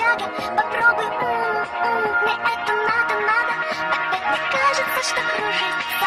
шага Попробуй, м -м -м, мне это надо, надо. Опять мне кажется, что кружится.